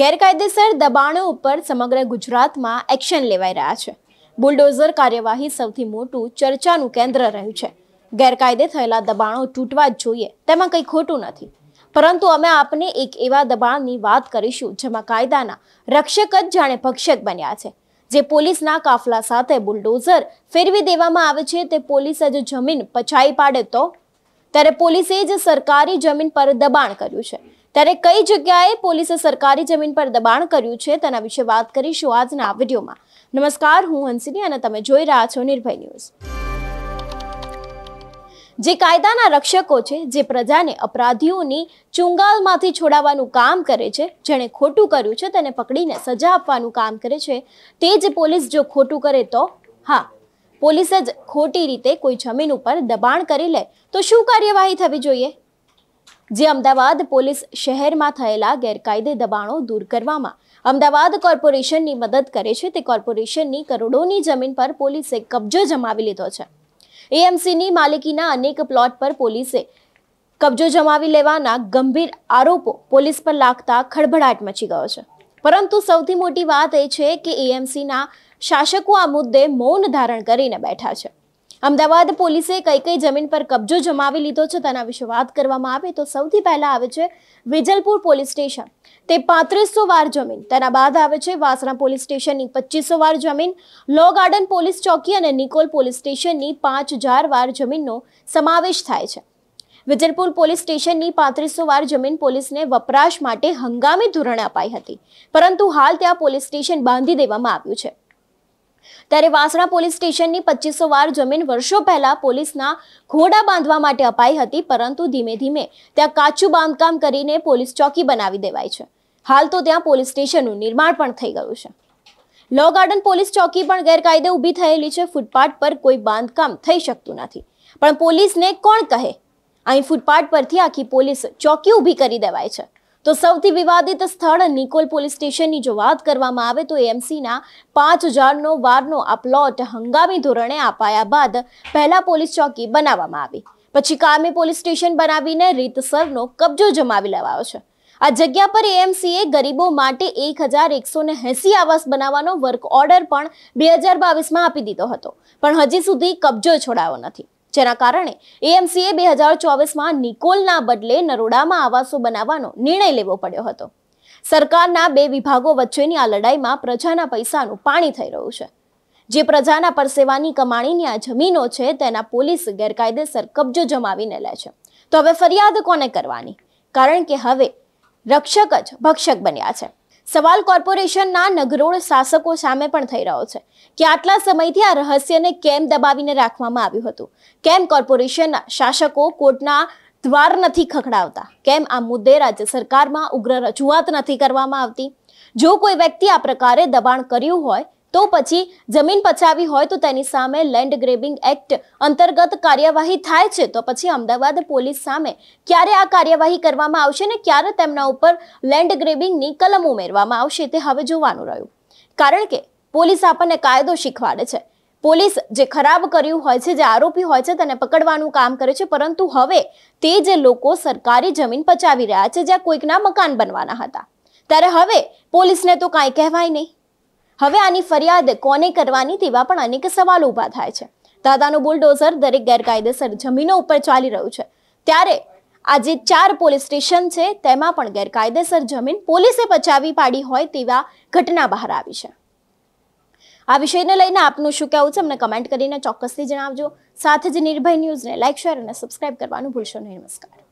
ગેરકાયદેસર દબાણો ઉપર સમગ્ર ગુજરાતમાં એક્શન લેવાઈ રહ્યા છે. બુલડોઝર કાર્યવાહી સૌથી મોટું ચર્ચાનું કેન્દ્ર રહ્યું છે. ગેરકાયદે થયેલા દબાણો તૂટવા જ જોઈએ, તેમાં કંઈ ખોટું નથી. પરંતુ અમે આપને એક એવા દબાણની વાત કરીશું, જેમાં કાયદાના રક્ષક જ જાણે ભક્ષક બન્યા છે. જે પોલીસના કાફલા સાથે બુલડોઝર ફેરવી દેવામાં આવે છે, તે પોલીસ જ જમીન પછાઈ પાડે તો ત્યારે પોલીસે જ સરકારી જમીન પર દબાણ કર્યું છે. ત્યારે કઈ જગ્યાએ પોલીસે સરકારી જમીન પર દબાણ કર્યું છે તેના વિશે વાત કરીશું આજના વિડીયોમાં. નમસ્કાર, હું હંસિની અને તમે જોઈ રહ્યા છો નિર્ભય ન્યૂઝ. જે કાયદાના રક્ષકો છે, જે પ્રજાને અપરાધીઓની ચુંગાલમાંથી છોડાવવાનું કામ કરે છે, જેણે ખોટું કર્યું છે તેને પકડીને સજા આપવાનું કામ કરે છે, તે જ પોલીસ જો ખોટું કરે તો? હા પોલીસ જ ખોટી રીતે કોઈ જમીન ઉપર દબાણ કરી લે, તો શું કાર્યવાહી થવી જોઈએ? જે અમદાવાદ પોલીસ શહેરમાં થયેલા ગેરકાયદે દબાણો દૂર કરવામાં અમદાવાદ કોર્પોરેશનની મદદ કરે છે, તે કોર્પોરેશનની કરોડોની જમીન પર પોલીસે કબજો જમાવી લીધો છે. એએમસીની માલિકીના અનેક પ્લોટ પર પોલીસે કબજો જમાવી લેવાના ગંભીર આરોપો પોલીસ પર લાગતા ખળભળાટ મચી ગયો છે. પરંતુ સૌથી મોટી વાત એ છે કે એએમસીના શાસકો આ મુદ્દે મૌન ધારણ કરીને બેઠા છે. અમદાવાદ પોલીસે કઈ કઈ જમીન પર કબજો જમાવી લીધો છે તેના વિશે વાત કરવામાં આવે તો સૌથી પહેલા આવે છે વિજલપુર પોલીસ સ્ટેશન. તે પાંત્રીસો વાર જમીન, તેના બાદ આવે છે વાસણા પોલીસ સ્ટેશનની પચીસો વાર જમીન, લો ગાર્ડન પોલીસ ચોકી અને નિકોલ પોલીસ સ્ટેશનની પાંચ હજાર વાર જમીનનો સમાવેશ થાય છે. વિજલપુર પોલીસ સ્ટેશનની પાંત્રીસો વાર જમીન પોલીસને વપરાશ માટે હંગામી ધોરણે અપાઈ હતી. પરંતુ હાલ ત્યાં પોલીસ સ્ટેશન બાંધી દેવામાં આવ્યું છે. ત્યારે વાસણા પોલીસ સ્ટેશનની પચીસો વાર જમીન વર્ષો પહેલા પોલીસના ઘોડા બાંધવા માટે અપાઈ હતી, પરંતુ ધીમે ધીમે ત્યાં કાચું બાંધકામ કરીને પોલીસ ચોકી બનાવી દેવાય છે. હાલ તો ત્યાં પોલીસ સ્ટેશનનું નિર્માણ પણ થઈ ગયું છે. લો ગાર્ડન પોલીસ ચોકી પણ ગેરકાયદે ઊભી થયેલી છે. ફૂટપાથ પર કોઈ બાંધકામ થઈ શકતું નથી. પણ પોલીસને કોણ કહે? અહીં ફૂટપાથ પરથી આખી પોલીસ ચોકી ઊભી કરી દેવાય છે. તો સૌથી વિવાદિત સ્થળ નિકોલ પોલીસ સ્ટેશનની જો વાત કરવામાં આવે તો એમસીના પાંચ હજારનો વારનો આ પ્લોટ હંગામી ધોરણે અપાયા બાદ પહેલા પોલીસ ચોકી બનાવવામાં આવી. પછી કામે પોલીસ સ્ટેશન બનાવીને રીતસરનો કબજો જમાવી લેવાયો છે. આ જગ્યા પર એએમસીએ ગરીબો માટે એક હજાર એકસો ને એસી આવાસ બનાવવાનો વર્ક ઓર્ડર પણ બે હજાર બાવીસમાં આપી દીધો હતો. પણ હજી સુધી કબજો છોડાયો નથી. જેના કારણે એએમસીએ બે હજાર ચોવીસમાં નિકોલના બદલે નરોડામાં આવાસો બનાવવાનો નિર્ણય લેવો પડ્યો હતો. સરકારના બે વિભાગો વચ્ચેની આ લડાઈમાં પ્રજાના પૈસાનું પાણી થઈ રહ્યું છે. જે પ્રજાના પરસેવાની કમાણીની આ જમીનો છે તેના પોલીસ ગેરકાયદેસર કબજો જમાવીને લે છે. તો હવે ફરિયાદ કોને કરવાની? કારણ કે હવે રક્ષક જ ભક્ષક બન્યા છે. સવાલ કોર્પોરેશનના નગરોળ શાસકો સામે પણ થઈ રહ્યો છે કે આટલા સમયથી આ રહસ્યને કેમ દબાવીને રાખવામાં આવ્યું હતું? કેમ કોર્પોરેશનના શાસકો કોર્ટના દ્વાર નથી ખખડાવતા? કેમ આ મુદ્દે રાજ્ય સરકારમાં ઉગ્ર રજૂઆત નથી કરવામાં આવતી? જો કોઈ વ્યક્તિ આ પ્રકારે દબાણ કર્યું હોય તો પછી જમીન પચાવી હોય તો તેની સામે લેન્ડ ગ્રેબિંગ એક્ટ અંતર્ગત કાર્યવાહી થાય છે. તો પછી અમદાવાદ પોલીસ સામે ક્યારે આ કાર્યવાહી કરવામાં આવશે ને ક્યારે તેમના ઉપર લેન્ડ ગ્રેબિંગની કલમ ઉમેરવામાં આવશે તે હવે જોવાનું રહ્યું. કારણ કે પોલીસ આપણને કાયદો શીખવાડે છે. પોલીસ જે ખરાબ કર્યું હોય છે, જે આરોપી હોય છે, તેને પકડવાનું કામ કરે છે. પરંતુ હવે તે જે લોકો સરકારી જમીન પચાવી રહ્યા છે, જ્યાં કોઈકના મકાન બનવાના હતા. ત્યારે હવે પોલીસને તો કાંઈ કહેવાય નહીં. હવે આની ફરિયાદ કોને કરવાની તેવા પણ અનેક સવાલો ઊભા થાય છે. દાદાનું બુલડોઝર દરેક ગેરકાયદેસર જમીનો ઉપર ચાલી રહ્યું છે. ત્યારે આજે ચાર પોલીસ સ્ટેશન છે, તેમાં પણ ગેરકાયદેસર જમીન પોલીસે પચાવી પાડી હોય તેવા ઘટના બહાર આવી છે. આ વિષયને લઈને આપનું શું કહેવું છે, અમને કમેન્ટ કરીને ચોક્કસથી જણાવજો. સાથે જ નિર્ભય ન્યૂઝને લાઇક શેર અને સબસ્ક્રાઇબ કરવાનું ભૂલશો નહીં. નમસ્કાર.